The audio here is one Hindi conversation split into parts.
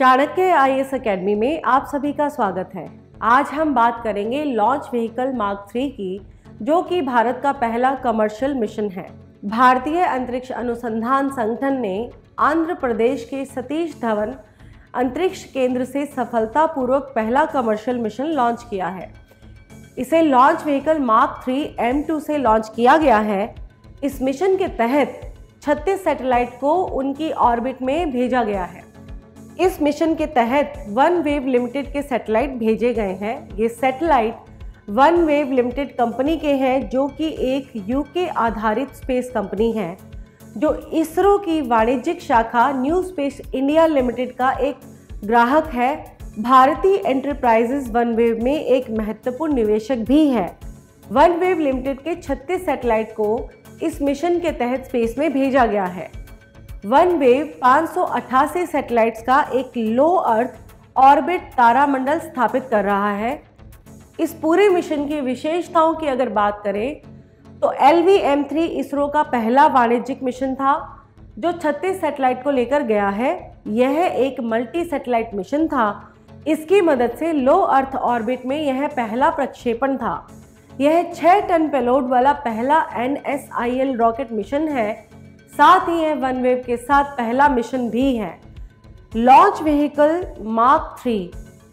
चाणक्य आई एस अकेडमी में आप सभी का स्वागत है। आज हम बात करेंगे लॉन्च व्हीकल मार्क थ्री की, जो कि भारत का पहला कमर्शियल मिशन है। भारतीय अंतरिक्ष अनुसंधान संगठन ने आंध्र प्रदेश के सतीश धवन अंतरिक्ष केंद्र से सफलतापूर्वक पहला कमर्शियल मिशन लॉन्च किया है। इसे launch vehicle mark three M two से लॉन्च किया गया है। इस मिशन के तहत 36 सैटेलाइट को उनकी ऑर्बिट में भेजा गया है। इस मिशन के तहत वन वेव लिमिटेड के सैटेलाइट भेजे गए हैं। ये satellite one wave limited company के हैं, जो कि एक यूके आधारित स्पेस कंपनी है, जो इसरो की वाणिज्यिक शाखा न्यू स्पेस इंडिया लिमिटेड का एक ग्राहक है। भारतीय एंटरप्राइजेज वन वेव में एक महत्वपूर्ण निवेशक भी है। वन वेव लिमिटेड के 36 सैटेलाइट को इस मिशन के तहत स्पेस में भेजा गया है। वन वेव पाँच सैटेलाइट्स का एक लो अर्थ ऑर्बिट तारामंडल स्थापित कर रहा है। इस पूरे मिशन की विशेषताओं की अगर बात करें तो L V M three ISRO का पहला वाणिज्यिक मिशन था, जो 36 सैटेलाइट को लेकर गया है। यह एक मल्टी सैटेलाइट मिशन था। इसकी मदद से लो अर्थ ऑर्बिट में यह पहला प्रक्षेपण था। यह छः टन पेलोड वाला पहला एनएसआईएल रॉकेट मिशन है। साथ ही यह वन वेव के साथ पहला मिशन भी है। लॉन्च व्हीकल मार्क थ्री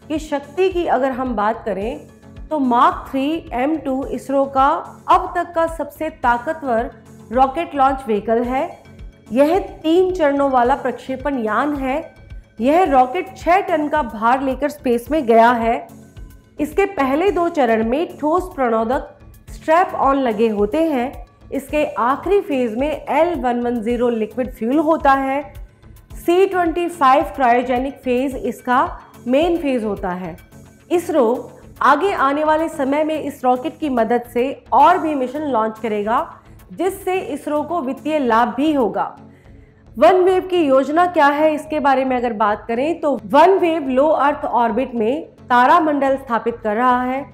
की शक्ति की अगर हम बात करें तो mark three M two ISRO का अब तक का सबसे ताकतवर रॉकेट लॉन्च व्हीकल है। यह तीन चरणों वाला प्रक्षेपण यान है। यह रॉकेट छः टन का भार लेकर स्पेस में गया है। इसके पहले दो चरण में ठोस प्रणोदक स्ट्रैप ऑन लगे होते हैं। इसके आखिरी फ़ेज़ में L one one zero liquid fuel होता है। C twenty five cryogenic phase इसका मेन फ़ेज़ होता है। इसरो आगे आने वाले समय में इस रॉकेट की मदद से और भी मिशन लॉन्च करेगा, जिससे इसरो को वित्तीय लाभ भी होगा। वन वेव की योजना क्या है, इसके बारे में अगर बात करें तो one wave low earth orbit में तारामंडल स्थापित कर रहा है।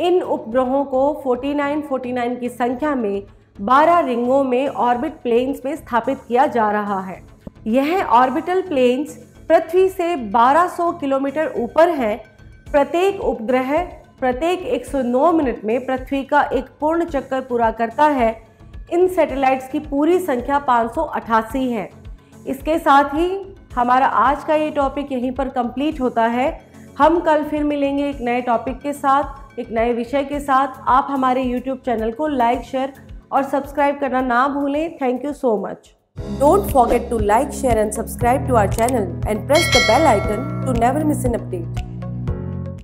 इन उपग्रहों को 49 49 की संख्या में 12 रिंगों में ऑर्बिट प्लेन्स में स्थापित किया जा रहा है। यह ऑर्बिटल प्लेन्स पृथ्वी से 1200 किलोमीटर ऊपर है। प्रत्येक उपग्रह, प्रत्येक 109 मिनट में पृथ्वी का एक पूर्ण चक्कर पूरा करता है। इन सैटेलाइट्स की पूरी संख्या पाँच सौ अठासी है। इसके साथ ही हमारा आज का ये टॉपिक यहीं पर कंप्लीट होता है। हम कल फिर मिलेंगे एक नए टॉपिक के साथ, एक नए विषय के साथ। आप हमारे यूट्यूब चैनल को लाइक, शेयर और सब्सक्राइब करना ना भूलें। Thank you so much don't forget to like share and subscribe to our channel and press the bell icon to never miss an update